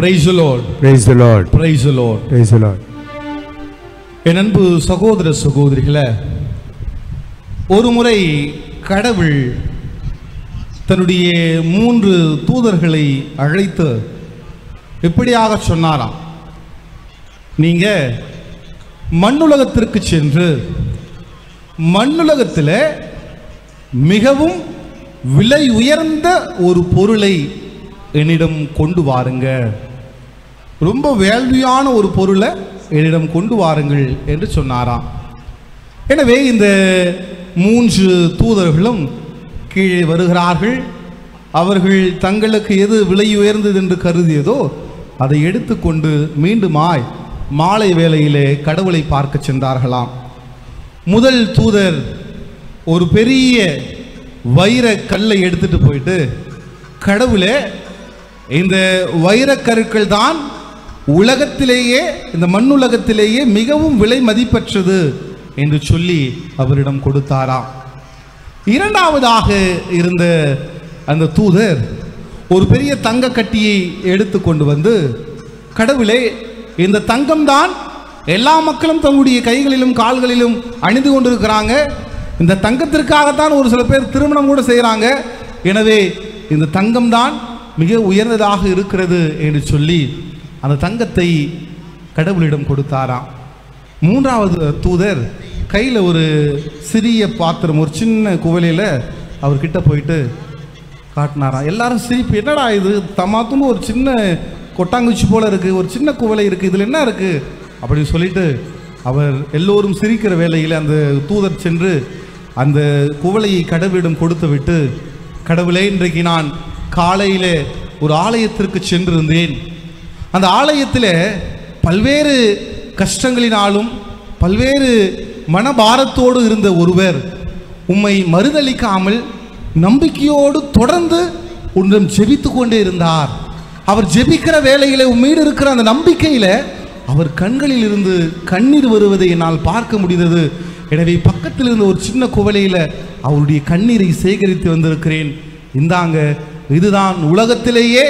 The Lord. Praise the Lord. Praise the Lord. Praise the Lord. என் அன்பு சகோதர சகோதரிகளே ஒரு முறை கடவுள் தன்னுடைய மூன்று தூதர்களை அழைத்து இப்படியாக சொன்னாராம் நீங்க மண்ணுலகத்திற்கு சென்று மண்ணுலகத்தில் மிகவும் விலை உயர்ந்த ஒரு பொருளை என்னிடம் கொண்டு வாருங்க ரொம்ப வேள்வியான ஒரு பொருளை என்னிடம் கொண்டு வாருங்கள் என்று சொன்னாராம். எனவே இந்த மூன்று தூதர்களும் கீழே வருகிறார்கள். அவர்கள் தங்களுக்கு எது விலை உயர்ந்தது என்று கருதியதோ அதை எடுத்துக்கொண்டு மீண்டுமாய் மாலை வேளையிலே கடவுளை பார்க்க சென்றார்களாம். முதல் தூதர் ஒரு பெரிய வைர கல்லை எடுத்துட்டு போயிட்டு கடவுளே இந்த வைரக்கருக்கள் தான் உலகத்திலேயே இந்த மண்ணுலகத்திலேயே மிகவும் விலை மதிப்பற்றது என்று சொல்லி அவரிடம் கொடுத்தாராம். இரண்டாவதாக இருந்த அந்த தூதர் ஒரு பெரிய தங்க கட்டியை எடுத்து கொண்டு வந்து கடவுளே இந்த தங்கம்தான் எல்லா மக்களும் தங்களுடைய கைகளிலும் கால்களிலும் அணிந்து கொண்டிருக்கிறாங்க. இந்த தங்கத்திற்காகத்தான் ஒரு சில பேர் திருமணம் கூட செய்கிறாங்க எனவே இந்த தங்கம்தான் மிக உயர்ந்ததாக இருக்கிறது என்று சொல்லி அந்த தங்கத்தை கடவுளிடம் கொடுத்தாராம். மூன்றாவது தூதர் கையில் ஒரு சிறிய பாத்திரம் ஒரு சின்ன குவலையில் அவர்கிட்ட போயிட்டு காட்டினாராம். எல்லாரும் சிரிப்பு என்னடா இது? தமாத்துன்னு ஒரு சின்ன கொட்டாங்குச்சி போல இருக்குது ஒரு சின்ன குவலை இருக்குது இதில் என்ன இருக்குது அப்படின்னு சொல்லிட்டு அவர் எல்லோரும் சிரிக்கிற வேளையில் அந்த தூதர் சென்று அந்த குவளையை கடவுளிடம் கொடுத்து விட்டு கடவுளே இன்றைக்கு நான் காலையிலே ஒரு ஆலயத்திற்கு சென்றிருந்தேன். அந்த ஆலயத்தில் பல்வேறு கஷ்டங்களினாலும் பல்வேறு மனபாரத்தோடு இருந்த ஒருவர் உம்மை மறுதளிக்காமல் நம்பிக்கையோடு தொடர்ந்து உன்னிடம் ஜெபித்து கொண்டே இருந்தார். அவர் ஜெபிக்கிற வேலையில் உம்மீடு இருக்கிற அந்த நம்பிக்கையில் அவர் கண்களில் இருந்து கண்ணீர் வருவதை என்னால் பார்க்க முடிந்தது. எனவே பக்கத்தில் இருந்த ஒரு சின்ன குவலையில் அவருடைய கண்ணீரை சேகரித்து வந்திருக்கிறேன். இந்தாங்க இதுதான் உலகத்திலேயே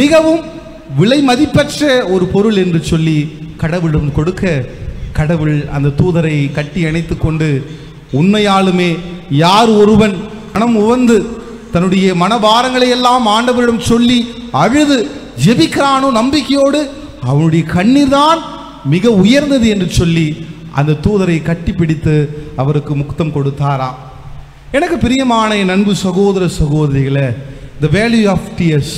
மிகவும் விலை மதிப்பற்ற ஒரு பொருள் என்று சொல்லி கடவுளிடம் கொடுக்க கடவுள் அந்த தூதரை கட்டி அணைத்து கொண்டு உண்மையாலுமே யார் ஒருவன் மனம் உவந்து தன்னுடைய மனபாரங்களை எல்லாம் ஆண்டவரிடம் சொல்லி அழுது ஜெபிக்கிறானோ நம்பிக்கையோடு அவனுடைய கண்ணீர் தான் மிக உயர்ந்தது என்று சொல்லி அந்த தூதரை கட்டிப்பிடித்து அவருக்கு முக்தம் கொடுத்தாராம் எனக்கு பிரியமான என் அன்பு சகோதர சகோதரிகளை த வேல்யூ ஆஃப் டியர்ஸ்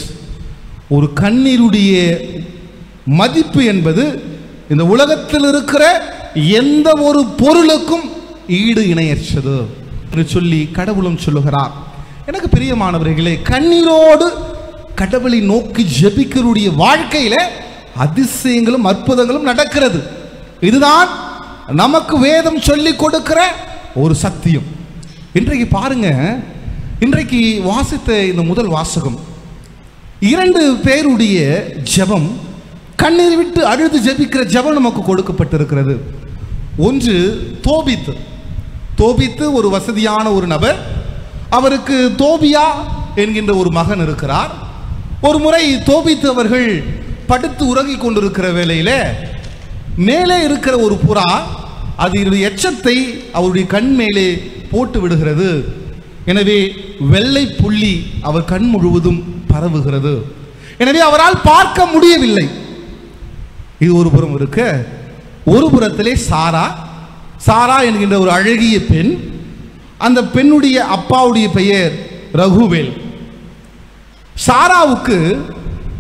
ஒரு கண்ணீருடைய மதிப்பு என்பது இந்த உலகத்தில் இருக்கிற எந்த ஒரு பொருளுக்கும் ஈடு இணையற்றது என்று சொல்லி கடவுளும் சொல்லுகிறார். எனக்கு பிரியமானவர்களே கண்ணீரோடு கடவுளை நோக்கி ஜெபிக்கிறருடைய வாழ்க்கையில அதிசயங்களும் அற்புதங்களும் நடக்கிறது. இதுதான் நமக்கு வேதம் சொல்லி கொடுக்கிற ஒரு சத்தியம். இன்றைக்கு பாருங்க இன்றைக்கு வாசித்த இந்த முதல் வாசகம். இரண்டு பேருடைய ஜெபம் கண்ணீர் விட்டு அழுது ஜெபிக்கிற ஜெபம் நமக்கு கொடுக்கப்பட்டிருக்கிறது. ஒன்று தோபித்து. தோபித்து ஒரு வசதியான ஒரு நபர். அவருக்கு தோபியா என்கின்ற ஒரு மகன் இருக்கிறார். ஒரு முறை தோபித்து அவர்கள் படுத்து உறங்கிக் கொண்டிருக்கிற வேளையில் மேலே இருக்கிற ஒரு புறா அதனுடைய எச்சத்தை அவருடைய கண் மேலே போட்டு விடுகிறது. எனவே வெள்ளை புள்ளி அவர் கண் முழுவதும் பரவுகிறது. எனவே அவரால் பார்க்க முடியவில்லை. இது ஒரு புறம் இருக்க. ஒரு புறத்திலே சாரா. சாரா என்கின்ற ஒரு அழகிய பெண். அந்த பெண்ணுடைய அப்பாவுடைய பெயர் ரகுவேல். சாராவுக்கு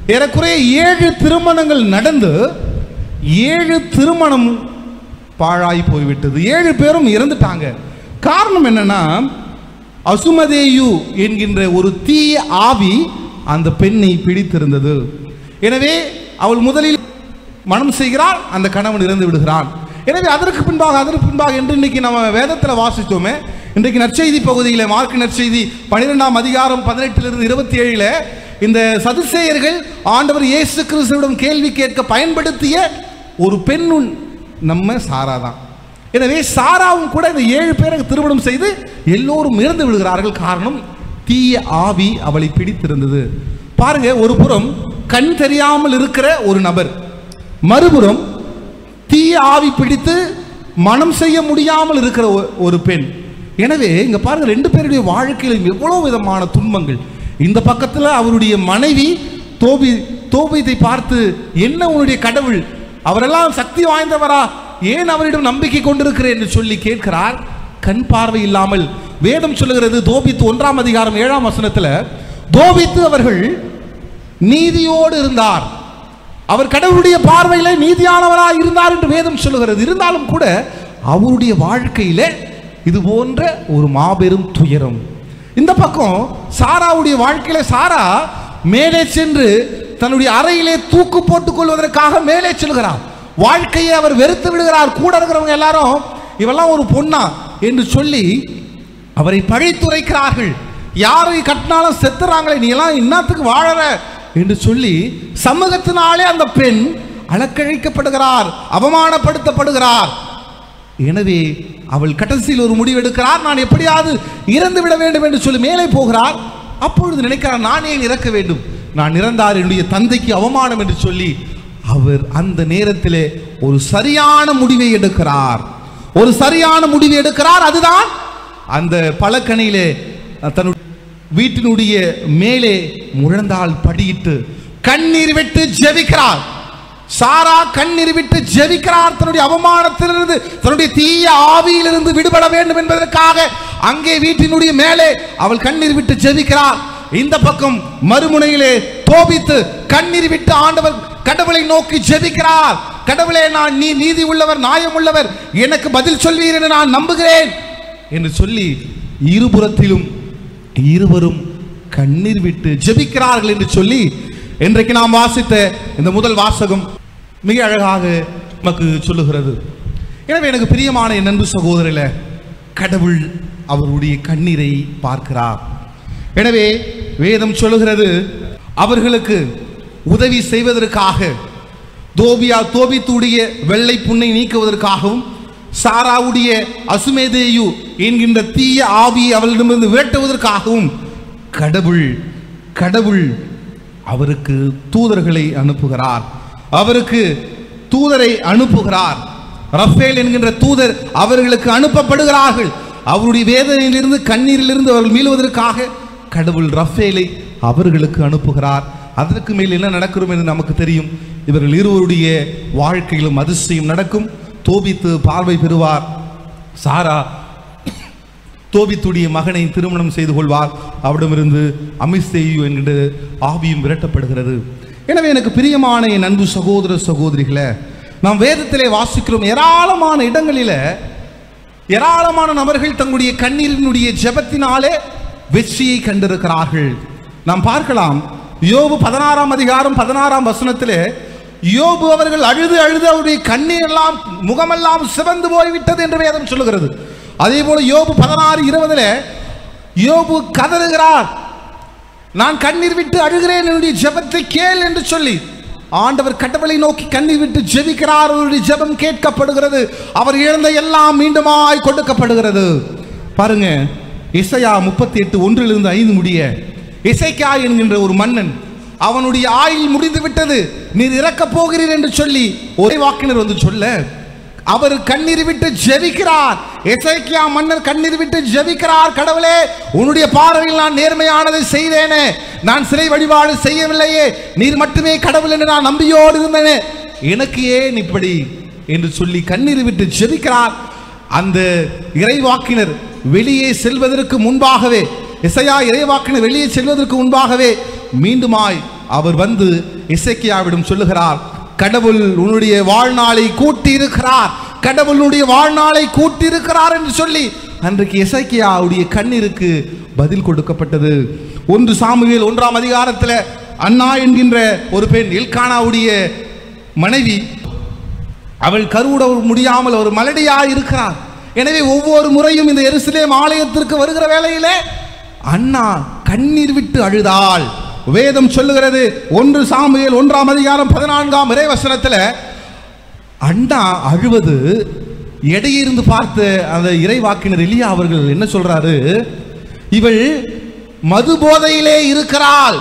ஏறக்குறைய ஏழு திருமணங்கள் நடந்து ஏழு திருமணம் பாழாய் போய்விட்டது. ஏழு பேரும் இறந்துட்டாங்க. காரணம் என்னன்னா அசுமதேயு என்கின்ற ஒரு தீய ஆவி அந்த பெண்ணை பிடித்திருந்தது. எனவே அவள் முதலில் மனம் செய்கிறாள் அந்த கணவன் இறந்து விடுகிறான். எனவே அதற்கு பின்பாக அதற்கு பின்பாக என்று இன்னைக்கு நம்ம வேதத்தில் வாசித்தோமே இன்றைக்கு நற்செய்தி பகுதியில் மார்க் நற்செய்தி பன்னிரெண்டாம் அதிகாரம் பதினெட்டிலிருந்து இருபத்தி ஏழில் இந்த சதுசேயர்கள் ஆண்டவர் இயேசு கிறிஸ்துவிடம் கேள்வி கேட்க பயன்படுத்திய ஒரு பெண்ணுன் நம்ம சாரா தான். எனவே சாராவும் கூட இந்த ஏழு பேருக்கு திருமணம் செய்து எல்லோரும் இறந்து விடுகிறார்கள். காரணம் தீய ஆவி அவளை பிடித்திருந்தது. பாருங்க ஒரு புறம் கண் தெரியாமல் இருக்கிற ஒரு நபர். மறுபுறம் தீய ஆவி பிடித்து மனம் செய்ய முடியாமல் இருக்கிற ஒ- ஒரு பெண். எனவே இங்க பாருங்க ரெண்டு பேருடைய வாழ்க்கையிலும் எவ்வளவு விதமான துன்பங்கள். இந்த பக்கத்துல அவருடைய மனைவி தோபி தோபியத்தை பார்த்து என்ன உன்னுடைய கடவுள்? அவரெல்லாம் சக்தி வாய்ந்தவரா? ஏன் அவரிடம் நம்பிக்கை கொண்டிருக்கிறேன்? என்று சொல்லி கேட்கிறார். கண் பார்வை இல்லாமல் வேதம் சொல்லுகிறது தோபித்து ஒன்றாம் அதிகாரம் ஏழாம் வசனத்தில் தோபித்து அவர்கள் நீதியோடு இருந்தார். அவர் கடவுளுடைய பார்வையில் நீதியானவராக இருந்தார் என்று வேதம் சொல்லுகிறது. இருந்தாலும் கூட அவருடைய வாழ்க்கையில் இது போன்ற ஒரு மாபெரும் துயரம். இந்த பக்கம் சாராவுடைய வாழ்க்கையில சாரா மேலே சென்று தன்னுடைய அறையிலே தூக்கு போட்டுக் கொள்வதற்காக மேலே செல்கிறார். வாழ்க்கையை அவர் வெறுத்து விடுகிறார். கூட இருக்கிறவங்க எல்லாரும் இவெல்லாம் ஒரு பொண்ணா? என்று சொல்லி அவரை பழித்துரைக்கிறார்கள். யாரை கட்டினாலும் செத்துறாங்களே நீ எல்லாம் இன்னத்துக்கு வாழற? என்று சொல்லி சமூகத்தினாலே அந்த பெண் அலக்கழிக்கப்படுகிறார் அவமானப்படுத்தப்படுகிறார். எனவே அவள் கடைசியில் ஒரு முடிவு எடுக்கிறார் நான் எப்படியாவது இறந்து விட வேண்டும் என்று சொல்லி மேலே போகிறார். அப்பொழுது நினைக்கிறார் நான் ஏன் இறக்க வேண்டும்? நான் இறந்தார் என்னுடைய தந்தைக்கு அவமானம் என்று சொல்லி அவர் அந்த நேரத்திலே ஒரு சரியான முடிவை எடுக்கிறார். ஒரு சரியான முடிவை எடுக்கிறார். அதுதான் அந்த பழக்கணையிலே தன்னுடைய வீட்டினுடைய மேலே முழந்தால் படியிட்டு கண்ணீர் விட்டு ஜெபிக்கிறார். சாரா கண்ணீர் விட்டு ஜெபிக்கிறார். தன்னுடைய அவமானத்திலிருந்து தன்னுடைய தீய ஆவியிலிருந்து விடுபட வேண்டும் என்பதற்காக அங்கே வீட்டினுடைய மேலே அவள் கண்ணீர் விட்டு ஜெபிக்கிறார். இந்த பக்கம் மறுமுனையிலே தோபித்து கண்ணீர் விட்டு ஆண்டவர் கடவுளை நோக்கி ஜெபிக்கிறார். கடவுளே நான் நீ நீதி உள்ளவர் நியாயம் உள்ளவர். எனக்கு பதில் சொல்வீர் என்று நான் நம்புகிறேன். என்று சொல்லி இருபுறத்திலும் இருவரும் கண்ணீர் விட்டு ஜெபிக்கிறார்கள் என்று சொல்லி இன்றைக்கு நாம் வாசித்த இந்த முதல் வாசகம் மிக அழகாக நமக்கு சொல்லுகிறது. எனவே எனக்கு பிரியமான என் அன்பு சகோதரில் கடவுள் அவருடைய கண்ணீரை பார்க்கிறார். எனவே வேதம் சொல்லுகிறது அவர்களுக்கு உதவி செய்வதற்காக தோபியா தோபித்துடைய வெள்ளை புண்ணை நீக்குவதற்காகவும் சாராவுடைய அசுமேதேயு என்கின்ற தீய ஆவியை அவளிடமிருந்து வேட்டுவதற்காகவும் கடவுள் கடவுள் அவருக்கு தூதர்களை அனுப்புகிறார். அவருக்கு தூதரை அனுப்புகிறார். ரஃபேல் என்கின்ற தூதர் அவர்களுக்கு அனுப்பப்படுகிறார்கள். அவருடைய வேதனையிலிருந்து கண்ணீரிலிருந்து அவர்கள் மீளுவதற்காக கடவுள் ரஃபேலை அவர்களுக்கு அனுப்புகிறார். அதற்கு மேல் என்ன நடக்கிறோம் என்று நமக்கு தெரியும். இவர்கள் இருவருடைய வாழ்க்கையிலும் அதிசயம் நடக்கும். தோபித்து பார்வை பெறுவார். சாரா தோபித்துடைய மகனை திருமணம் செய்து கொள்வார். அவரிடமிருந்து அமிஸ்தேயு என்கின்ற ஆவியும் விரட்டப்படுகிறது. எனவே எனக்கு பிரியமான என் அன்பு சகோதர சகோதரிகளை நாம் வேதத்திலே வாசிக்கிறோம் ஏராளமான இடங்களில ஏராளமான நபர்கள் தங்களுடைய கண்ணீரினுடைய ஜெபத்தினாலே வெற்றியை கண்டிருக்கிறார்கள். நாம் பார்க்கலாம் யோபு பதினாறாம் அதிகாரம் பதினாறாம் வசனத்திலே யோபு அவர்கள் அழுது அழுது அவருடைய கண்ணீர் எல்லாம் முகமெல்லாம் சிவந்து போய்விட்டது என்று வேதம் சொல்லுகிறது. அதே போல யோபு பதினாறு இருபதுல யோபு கதறுகிறார். நான் கண்ணீர் விட்டு அழுகிறேன் என்னுடைய ஜபத்தை கேள் என்று சொல்லி. ஆண்டவர் கடவுளை நோக்கி கண்ணீர் விட்டு ஜெபிக்கிறார் அவருடைய ஜெபம் கேட்கப்படுகிறது. அவர் இழந்த எல்லாம் மீண்டுமாய் கொடுக்கப்படுகிறது. பாருங்க இசையா முப்பத்தி எட்டு ஒன்றிலிருந்து ஐந்து முடிய இசைக்கா என்கின்ற ஒரு மன்னன் அவனுடைய ஆயுள் முடிந்து விட்டது நீர் இறக்கப் போகிறீர் என்று சொல்லி ஒரே வாக்கினர் வந்து சொல்ல அவர் கண்ணீர் விட்டு ஜெபிக்கிறார். எசைக்கியா மன்னர் கண்ணீர் விட்டு ஜெபிக்கிறார் கடவுளே உன்னுடைய பார்வையில் நான் நேர்மையானதை செய்தேனே. நான் சிலை வழிபாடு செய்யவில்லையே. நீர் மட்டுமே கடவுள் என்று நான் நம்பியோடு இருந்தேனே. எனக்கு ஏன் இப்படி? என்று சொல்லி கண்ணீர் விட்டு ஜெபிக்கிறார். அந்த இறைவாக்கினர் வெளியே செல்வதற்கு முன்பாகவே இசையா இறைவாக்கினர் வெளியே செல்வதற்கு முன்பாகவே மீண்டுமாய் அவர் வந்து இசைக்கியாவிடம் சொல்லுகிறார் கடவுள் உன்னுடைய வாழ்நாளை கூட்டி இருக்கிறார் வாழ்நாளை கூட்டி இருக்கிறார் என்று சொல்லி அன்றைக்கு இசைக்கியாவுடைய கண்ணிற்கு பதில் கொடுக்கப்பட்டது. ஒன்று சாமுவேல் ஒன்றாம் அதிகாரத்தில் அண்ணா என்கின்ற ஒரு பெண் இல்கானாவுடைய மனைவி அவள் கருவுட முடியாமல் ஒரு மலடியாக இருக்கிறார். எனவே ஒவ்வொரு முறையும் இந்த எருசலேம் ஆலயத்திற்கு வருகிற வேளையிலே அண்ணா கண்ணீர் விட்டு அழுதாள். வேதம் சொல்லுகிறது. ஒன்று சாமியல் ஒன்றாம் அதிகாரம் பதினான்காம் இறைவசனத்தில் அண்ணா அழுவது எடையிருந்து பார்த்த அந்த இறைவாக்கினர் எலியா அவர்கள் என்ன சொல்றாரு? இவள் மது போதையிலே இருக்கிறாள்.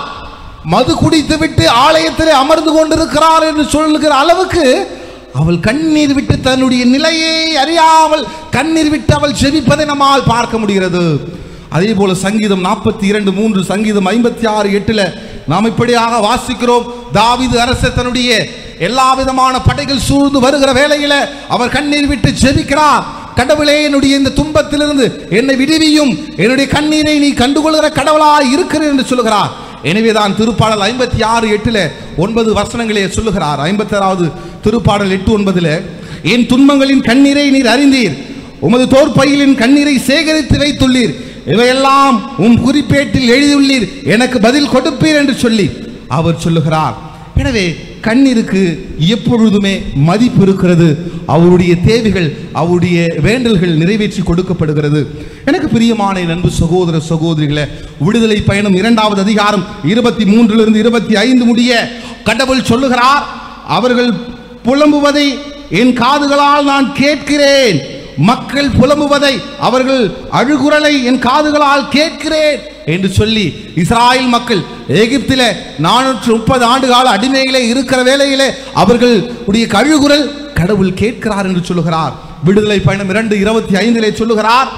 மது குடித்து விட்டு ஆலயத்திலே அமர்ந்து கொண்டிருக்கிறார் என்று சொல்லுகிற அளவுக்கு அவள் கண்ணீர் விட்டு தன்னுடைய நிலையை அறியாமல் கண்ணீர் விட்டு அவள் செவிப்பதை நம்மால் பார்க்க முடிகிறது. அதே போல சங்கீதம் நாற்பத்தி இரண்டு மூன்று சங்கீதம் ஐம்பத்தி ஆறு எட்டுல நாம் இப்படியாக வாசிக்கிறோம். தாவிது அரசர் தன்னுடைய எல்லா விதமான படைகள் சூழ்ந்து வருகிற வேளையில அவர் கண்ணீர் விட்டு ஜெபிக்கிறார். கடவுளே என்னுடைய இந்த துன்பத்திலிருந்து என்னை விடுவியும். என்னுடைய கண்ணீரை நீ கண்டுகொள்கிற கடவுளாய் இருக்கிறேன் என்று சொல்லுகிறார். எனவேதான் திருப்பாடல் ஐம்பத்தி ஆறு எட்டுல ஒன்பது வசனங்களே சொல்லுகிறார். ஐம்பத்தி ஆறாவது திருப்பாடல் எட்டு ஒன்பதுல என் துன்பங்களின் கண்ணீரை நீர் அறிந்தீர். உமது தோற்பையிலின் கண்ணீரை சேகரித்து வைத்துள்ளீர். இவையெல்லாம் உம் குறிப்பேட்டில் எழுதியுள்ளீர். எனக்கு பதில் கொடுப்பீர் என்று சொல்லி அவர் சொல்லுகிறார். எனவே கண்ணிற்கு எப்பொழுதுமே மதிப்பு இருக்கிறது. அவருடைய தேவைகள் அவருடைய வேண்டல்கள் நிறைவேற்றி கொடுக்கப்படுகிறது. எனக்கு பிரியமான நண்பு அன்பு சகோதர சகோதரிகளை விடுதலை பயணம் இரண்டாவது அதிகாரம் இருபத்தி மூன்றிலிருந்து இருபத்தி ஐந்து முடிய கடவுள் சொல்லுகிறார் அவர்கள் புலம்புவதை என் காதுகளால் நான் கேட்கிறேன். மக்கள் புலம்புவதை அவர்கள் அழுகுரலை என் காதுகளால் கேட்கிறேன் என்று சொல்லி இஸ்ராயல் மக்கள் எகிப்தில நானூற்று முப்பது ஆண்டு கால அடிமையிலே இருக்கிற வேளையிலே அவர்கள் உடைய கழுகுரல் கடவுள் கேட்கிறார் என்று சொல்லுகிறார். விடுதலை பயணம் இரண்டு இருபத்தி ஐந்திலே சொல்லுகிறார்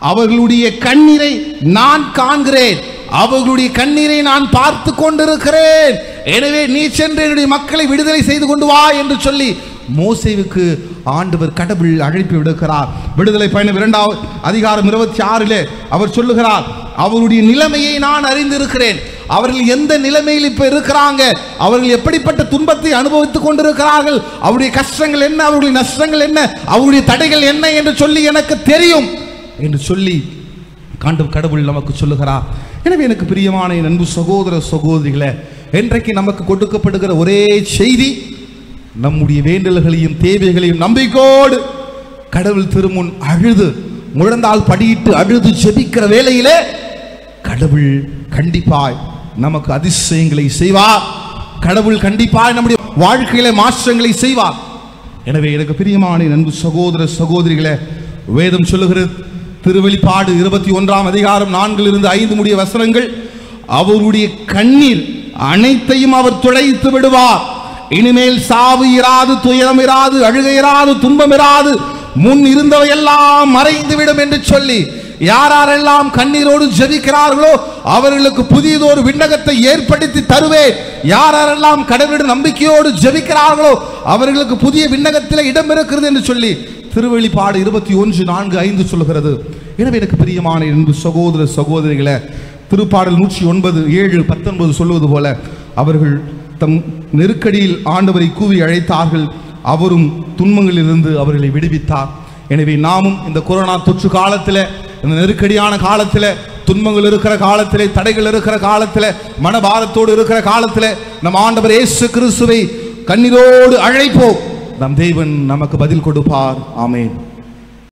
அவர்களுடைய கண்ணீரை நான் காண்கிறேன். அவர்களுடைய கண்ணீரை நான் பார்த்து கொண்டிருக்கிறேன். எனவே நீ சென்று என்னுடைய மக்களை விடுதலை செய்து கொண்டு வா என்று சொல்லி மோசேவுக்கு ஆண்டவர் கடவுள் அழைப்பு விடுக்கிறார். விடுதலை பயணம் இரண்டாவது அதிகாரம் இருபத்தி ஆறிலே அவர் சொல்லுகிறார் அவருடைய நிலைமையை நான் அறிந்திருக்கிறேன். அவர்கள் எந்த நிலைமையில் இப்ப இருக்கிறாங்க? அவர்கள் எப்படிப்பட்ட துன்பத்தை அனுபவித்துக் கொண்டிருக்கிறார்கள்? அவருடைய கஷ்டங்கள் என்ன? அவருடைய நஷ்டங்கள் என்ன? அவருடைய தடைகள் என்ன? என்று சொல்லி எனக்கு தெரியும் என்று சொல்லி காண்டும் கடவுள் நமக்கு சொல்லுகிறார். எனவே எனக்கு பிரியமான என் அன்பு சகோதர சகோதரிகளே இன்றைக்கு நமக்கு கொடுக்கப்படுகிற ஒரே செய்தி நம்முடைய வேண்டல்களையும் தேவைகளையும் நம்பிக்கோடு கடவுள் திருமுன் அழுது முழந்தால் படியிட்டு அழுது ஜெபிக்கிற வேலையிலே கடவுள் கண்டிப்பாய் நமக்கு அதிசயங்களை செய்வார். கடவுள் கண்டிப்பாய் நம்முடைய வாழ்க்கையில மாற்றங்களை செய்வார். எனவே எனக்கு பிரியமான நன்கு சகோதர சகோதரிகளே வேதம் சொல்லுகிறது திருவெளிப்பாடு இருபத்தி ஒன்றாம் அதிகாரம் நான்கிலிருந்து ஐந்து முடிய வசனங்கள் அவருடைய கண்ணீர் அனைத்தையும் அவர் துடைத்து விடுவார். இனிமேல் சாவு இராது துயரம் இராது அழுகை இராது துன்பம் இராது முன் இருந்தவையெல்லாம் மறைந்துவிடும் என்று சொல்லி யாரெல்லாம் கண்ணீரோடு ஜெபிக்கிறார்களோ அவர்களுக்கு புதியதொரு விண்ணகத்தை ஏற்படுத்தி தருவேன். யாரெல்லாம் கடவுளிடம் நம்பிக்கையோடு ஜெபிக்கிறார்களோ அவர்களுக்கு புதிய விண்ணகத்தில் இடம் இருக்கிறது என்று சொல்லி திருவெளிப்பாடு இருபத்தி ஒன்று நான்கு ஐந்து சொல்லுகிறது. எனவே எனக்கு பிரியமான என்று சகோதர சகோதரிகளை திருப்பாடல் நூற்றி ஒன்பது ஏழு பத்தொன்பது சொல்லுவது போல அவர்கள் தம் நெருக்கடியில் ஆண்டவரை கூவி அழைத்தார்கள். அவரும் துன்பங்களிலிருந்து அவர்களை விடுவித்தார். எனவே நாமும் இந்த கொரோனா தொற்று காலத்தில் இந்த நெருக்கடியான காலத்தில் துன்பங்கள் இருக்கிற காலத்தில் தடைகள் இருக்கிற காலத்தில் மனபாரத்தோடு இருக்கிற காலத்தில் நம் ஆண்டவர் இயேசு கிறிஸ்துவை கண்ணீரோடு அழைப்போம். நம் தெய்வன் நமக்கு பதில் கொடுப்பார். ஆமேன்.